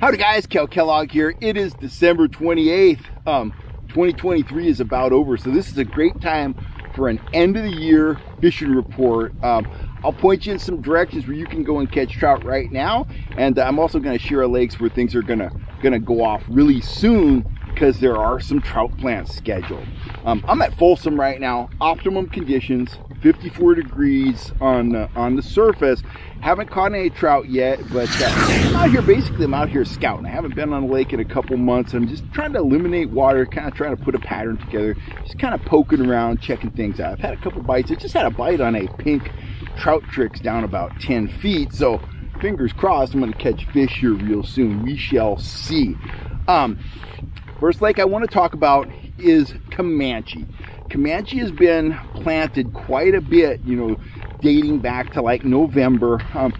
Howdy guys, Kel Kellogg here. It is December 28th. Um, 2023 is about over, so this is a great time for an end of the year fishing report. Um, I'll point you in some directions where you can go and catch trout right now, and I'm also going to share lakes where things are gonna gonna go off really soon because there are some trout plants scheduled. Um, I'm at Folsom right now, optimum conditions, 54 degrees on uh, on the surface. Haven't caught any trout yet, but uh, I'm out here basically. I'm out here scouting. I haven't been on a lake in a couple months. I'm just trying to eliminate water, kind of trying to put a pattern together. Just kind of poking around, checking things out. I've had a couple bites. I just had a bite on a pink trout tricks down about 10 feet. So fingers crossed, I'm going to catch fish here real soon. We shall see. Um, first lake I want to talk about is Comanche. Comanche has been planted quite a bit, you know, dating back to like November. Um,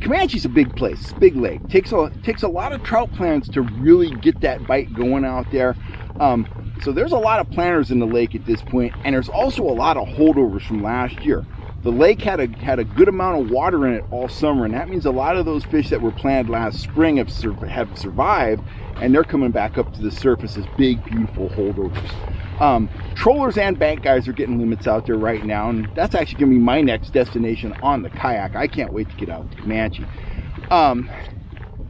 Comanche's a big place, big lake. Takes a takes a lot of trout plants to really get that bite going out there. Um, so there's a lot of planters in the lake at this point, and there's also a lot of holdovers from last year. The lake had a had a good amount of water in it all summer, and that means a lot of those fish that were planted last spring have have survived, and they're coming back up to the surface as big, beautiful holdovers. Um, trollers and bank guys are getting limits out there right now, and that's actually going to be my next destination on the kayak. I can't wait to get out to Comanche. Um,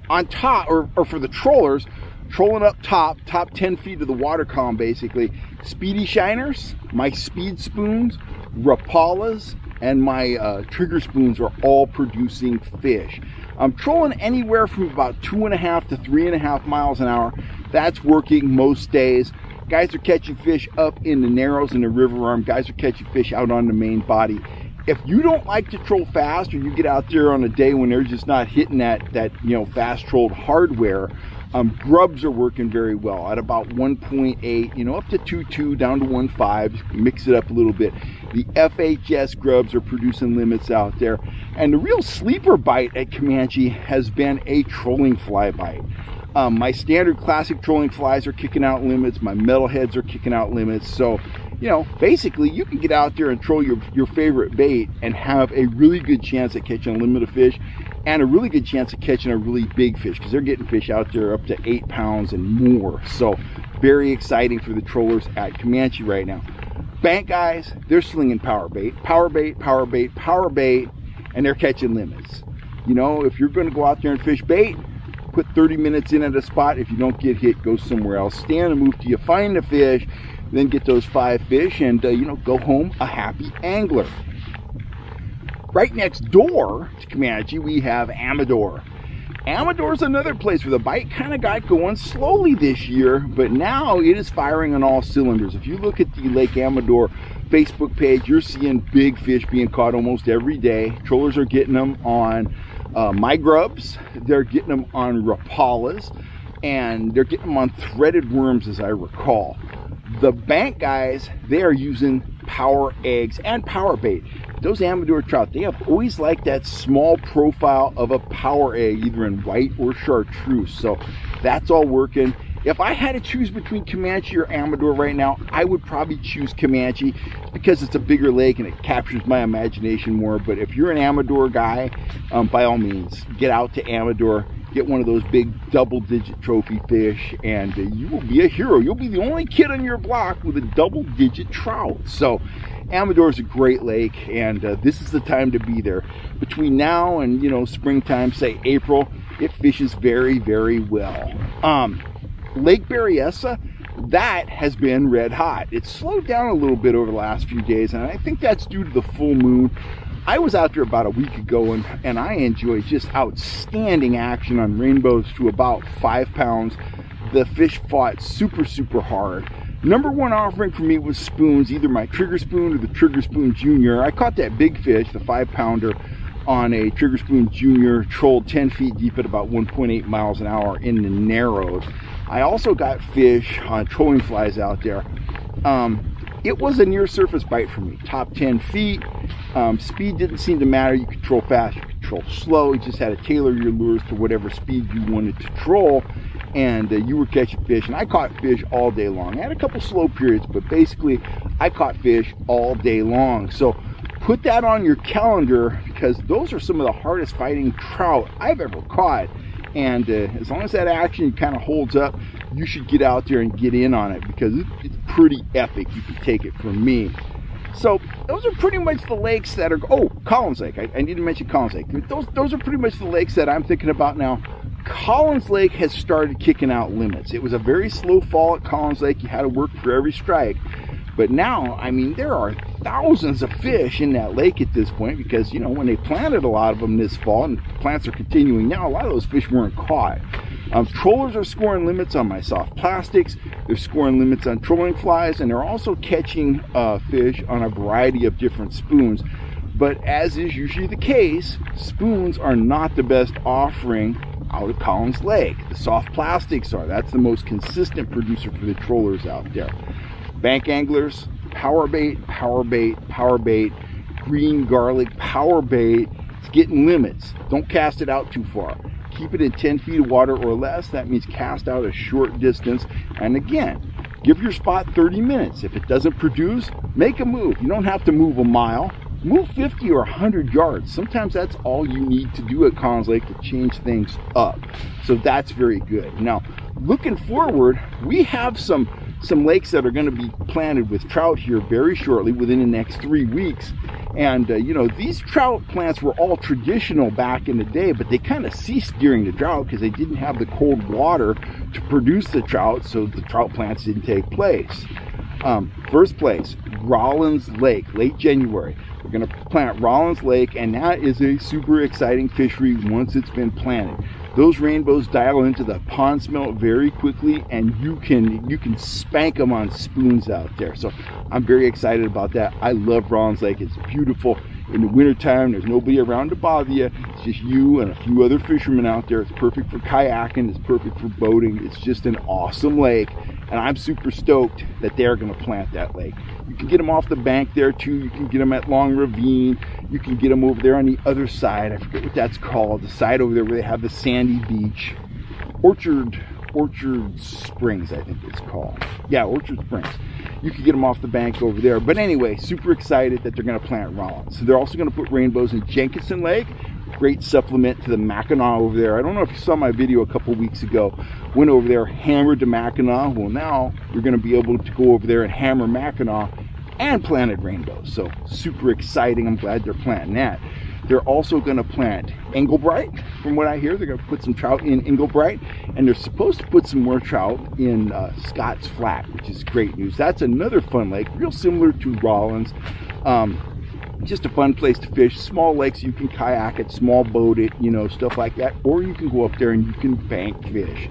on top, or, or for the trollers, trolling up top, top 10 feet of the water column basically, speedy shiners, my speed spoons, rapalas, and my uh, trigger spoons are all producing fish. I'm trolling anywhere from about two and a half to three and a half miles an hour. That's working most days. Guys are catching fish up in the narrows in the river arm. Guys are catching fish out on the main body. If you don't like to troll fast or you get out there on a day when they're just not hitting that, that you know, fast trolled hardware, um, grubs are working very well at about 1.8, you know, up to 2.2, down to 1.5. Mix it up a little bit. The FHS grubs are producing limits out there. And the real sleeper bite at Comanche has been a trolling fly bite. Um, my standard classic trolling flies are kicking out limits. My metalheads are kicking out limits. So, you know, basically you can get out there and troll your, your favorite bait and have a really good chance at catching a limit of fish and a really good chance of catching a really big fish because they're getting fish out there up to eight pounds and more. So very exciting for the trollers at Comanche right now. Bank guys, they're slinging power bait, power bait, power bait, power bait, and they're catching limits. You know, if you're going to go out there and fish bait, put 30 minutes in at a spot. If you don't get hit, go somewhere else. Stand and move till you find the fish, then get those five fish and, uh, you know, go home a happy angler. Right next door to Comanche, we have Amador. Amador is another place where the bite kind of got going slowly this year, but now it is firing on all cylinders. If you look at the Lake Amador Facebook page, you're seeing big fish being caught almost every day. Trollers are getting them on uh, my grubs, they're getting them on rapalas, and they're getting them on threaded worms, as I recall. The bank guys, they are using power eggs and power bait. Those Amador trout, they have always liked that small profile of a power egg, either in white or chartreuse. So that's all working. If I had to choose between Comanche or Amador right now, I would probably choose Comanche because it's a bigger lake and it captures my imagination more. But if you're an Amador guy, um, by all means, get out to Amador, get one of those big double digit trophy fish, and uh, you will be a hero. You'll be the only kid on your block with a double digit trout. So, Amador is a great lake, and uh, this is the time to be there. Between now and, you know, springtime, say April, it fishes very, very well. Um, Lake Berryessa, that has been red hot. It's slowed down a little bit over the last few days, and I think that's due to the full moon. I was out there about a week ago, and, and I enjoyed just outstanding action on rainbows to about five pounds. The fish fought super, super hard. Number one offering for me was spoons, either my trigger spoon or the trigger spoon junior. I caught that big fish, the five pounder, on a trigger spoon junior, trolled 10 feet deep at about 1.8 miles an hour in the narrows. I also got fish on trolling flies out there. Um, it was a near surface bite for me, top 10 feet. Um, speed didn't seem to matter. You could troll fast, you could troll slow. You just had to tailor your lures to whatever speed you wanted to troll. And uh, you were catching fish, and I caught fish all day long. I had a couple slow periods, but basically, I caught fish all day long. So put that on your calendar because those are some of the hardest fighting trout I've ever caught And uh, as long as that action kind of holds up, you should get out there and get in on it because it's pretty epic. You can take it from me. So those are pretty much the lakes that are. Oh, Collins Lake. I, I need to mention Collins Lake. Those those are pretty much the lakes that I'm thinking about now. Collins Lake has started kicking out limits. It was a very slow fall at Collins Lake. You had to work for every strike. But now, I mean, there are thousands of fish in that lake at this point because, you know, when they planted a lot of them this fall and plants are continuing now, a lot of those fish weren't caught. Um, trollers are scoring limits on my soft plastics. They're scoring limits on trolling flies, and they're also catching uh, fish on a variety of different spoons. But as is usually the case, spoons are not the best offering out of Collins Lake. The soft plastics are. That's the most consistent producer for the trollers out there. Bank anglers, power bait, power bait, power bait, green garlic, power bait. It's getting limits. Don't cast it out too far keep it in 10 feet of water or less. That means cast out a short distance. And again, give your spot 30 minutes. If it doesn't produce, make a move. You don't have to move a mile. Move 50 or 100 yards. Sometimes that's all you need to do at Collins Lake to change things up. So that's very good. Now, looking forward, we have some some lakes that are going to be planted with trout here very shortly within the next three weeks and, uh, you know, these trout plants were all traditional back in the day, but they kind of ceased during the drought because they didn't have the cold water to produce the trout, so the trout plants didn't take place. Um, first place, Rollins Lake, late January. We're going to plant Rollins Lake, and that is a super exciting fishery once it's been planted those rainbows dial into the pond smelt very quickly and you can you can spank them on spoons out there. So i'm very excited about that. I love rollins lake. It's beautiful. In the wintertime there's nobody around to bother you it's just you and a few other fishermen out there. It's perfect for kayaking. It's perfect for boating. It's just an awesome lake and i'm super stoked that they're going to plant that lake. You can get them off the bank there too. You can get them at long ravine you can get them over there on the other side. I forget what that's called. The side over there where they have the sandy beach. Orchard, Orchard Springs, I think it's called. Yeah, Orchard Springs. You can get them off the bank over there. But anyway, super excited that they're going to plant Rollins. So they're also going to put rainbows in Jenkinson Lake. Great supplement to the Mackinaw over there. I don't know if you saw my video a couple weeks ago. Went over there, hammered the Mackinaw. Well, now you're going to be able to go over there and hammer Mackinaw and planted rainbows. So super exciting. I'm glad they're planting that. They're also going to plant Englebright. From what I hear, they're going to put some trout in Englebright, and they're supposed to put some more trout in uh, Scott's Flat, which is great news. That's another fun lake, real similar to Rollins. Um, just a fun place to fish. Small lakes, you can kayak it, small boat it, you know, stuff like that. Or you can go up there and you can bank fish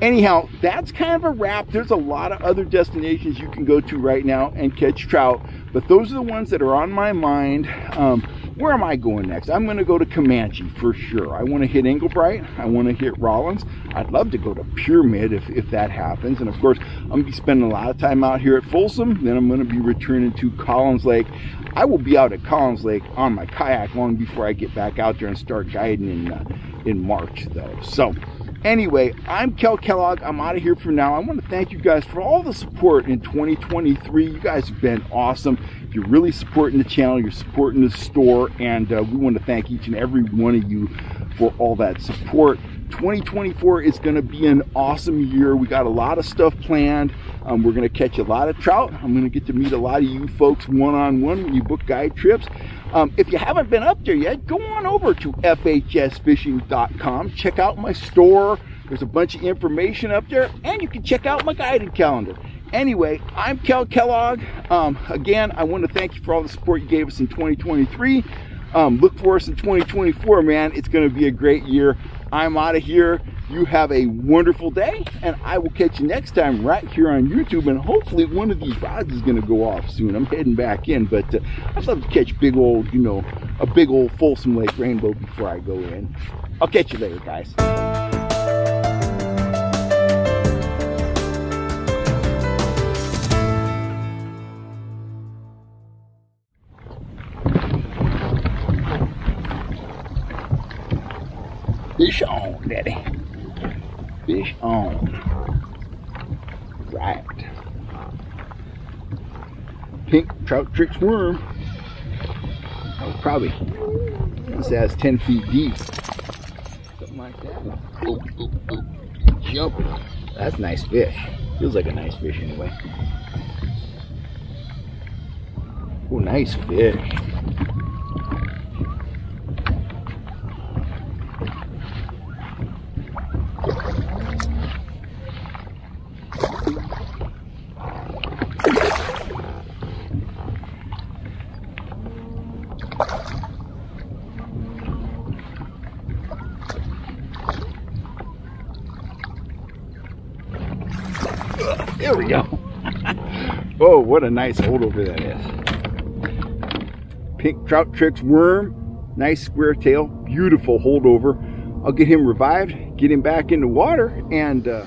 anyhow, that's kind of a wrap. There's a lot of other destinations you can go to right now and catch trout, but those are the ones that are on my mind. Um, where am I going next? I'm going to go to Comanche for sure. I want to hit Englebright. I want to hit Rollins. I'd love to go to Pyramid if, if that happens. And of course, I'm going to be spending a lot of time out here at Folsom. Then I'm going to be returning to Collins Lake. I will be out at Collins Lake on my kayak long before I get back out there and start guiding in, uh, in March, though. So, Anyway, I'm Kel Kellogg. I'm out of here for now. I want to thank you guys for all the support in 2023. You guys have been awesome. You're really supporting the channel, you're supporting the store, and uh, we want to thank each and every one of you for all that support. 2024 is going to be an awesome year. We got a lot of stuff planned. Um, we're going to catch a lot of trout. I'm going to get to meet a lot of you folks one on one when you book guide trips. Um, if you haven't been up there yet, go on over to fhsfishing.com. Check out my store. There's a bunch of information up there, and you can check out my guided calendar. Anyway, I'm Kel Kellogg. Um, again, I want to thank you for all the support you gave us in 2023. Um, look for us in 2024, man. It's going to be a great year. I'm out of here. You have a wonderful day, and I will catch you next time right here on YouTube. And hopefully, one of these rods is going to go off soon. I'm heading back in, but uh, I'd love to catch big old, you know, a big old Folsom Lake rainbow before I go in. I'll catch you later, guys. Fish on, Daddy. Fish on. Right. Pink trout tricks worm. Oh, probably. This has 10 feet deep. Something like that. Oh, oh, oh. Jumping. That's nice fish. Feels like a nice fish anyway. Oh, nice fish. There go. oh, what a nice holdover that is. Pink Trout Tricks worm, nice square tail, beautiful holdover. I'll get him revived, get him back in the water, and uh,